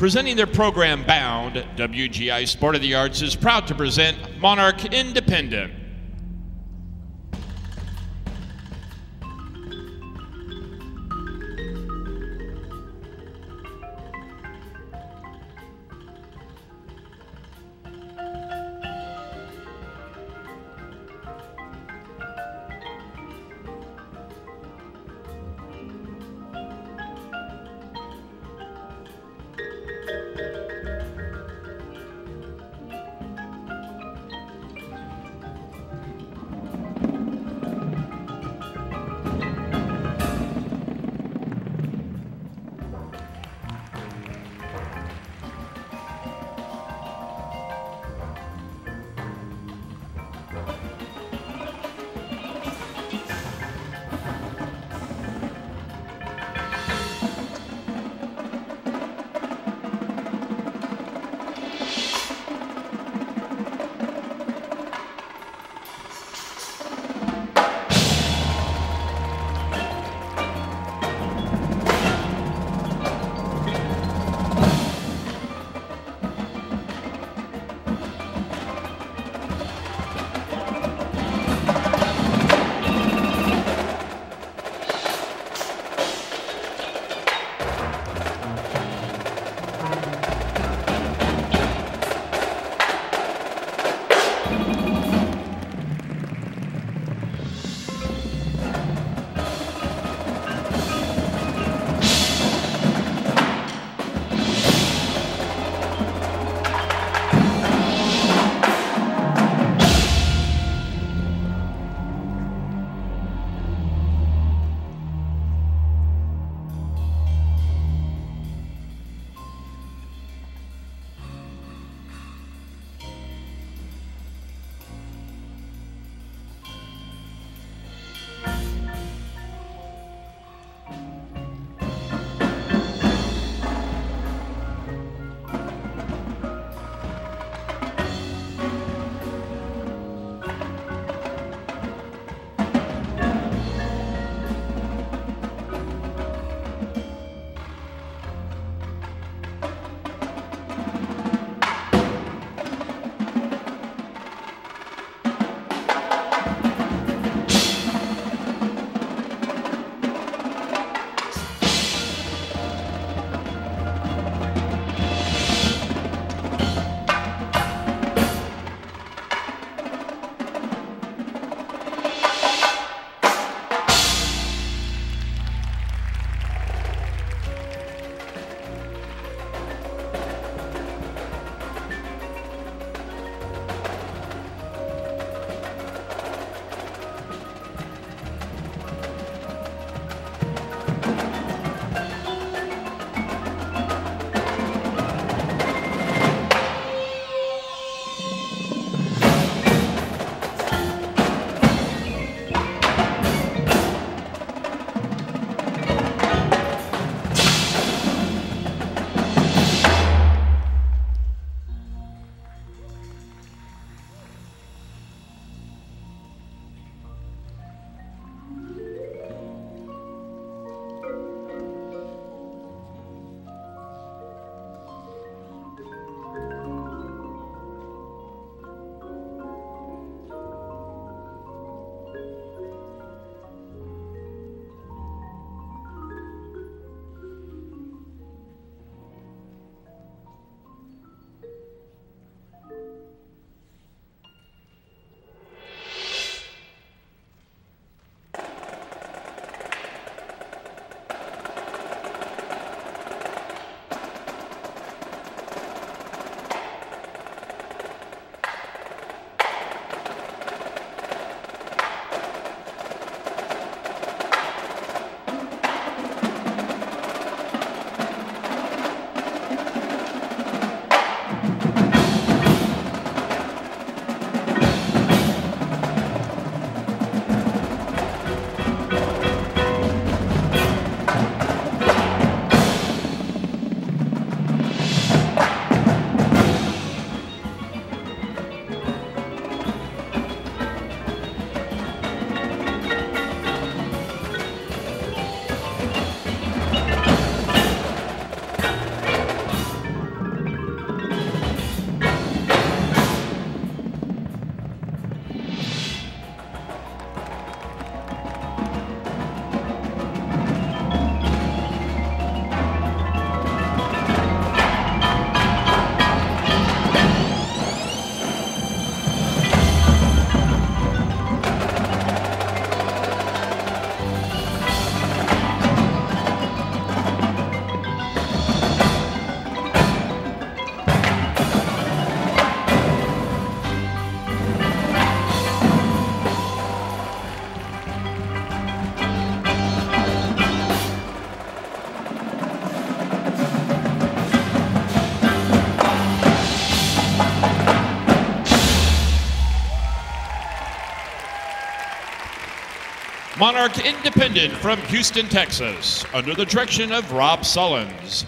Presenting their program Bound, WGI Sport of the Arts is proud to present Monarch Independent. Monarch Independent from Houston, Texas, under the direction of Rob Sullins.